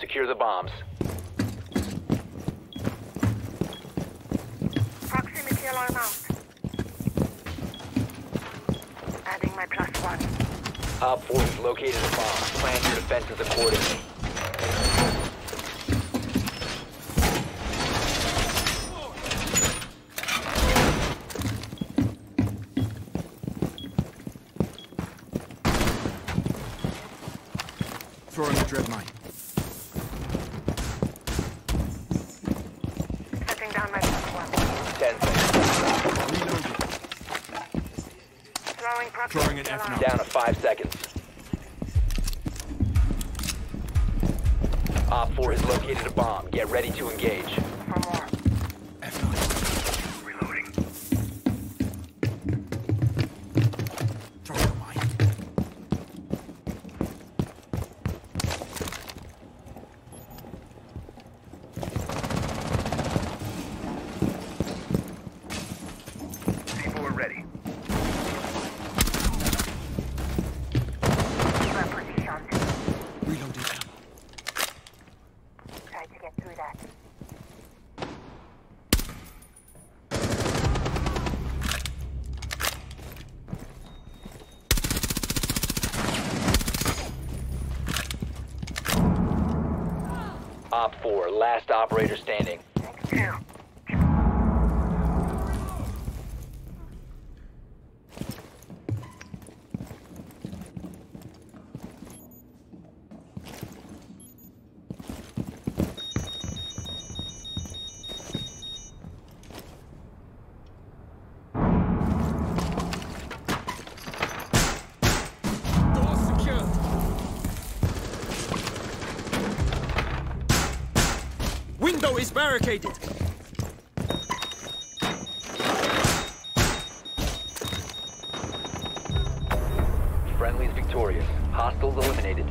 Secure the bombs. Proximity alarm out. Adding my plus one. Op 4 has located a bomb. Plan your defenses accordingly. Throwing a dread mine. Down my plus one. 10 seconds. Reloading. Throwing proximity Throwing an F alarm. Down to 5 seconds. Op 4 has located a bomb. Get ready to engage. For more. F9. Reloading. Throwing a mine. People are ready. My position. Reloading ammo. Try to get through that. Op 4, last operator standing. Next Window is barricaded. Friendly's victorious. Hostiles eliminated.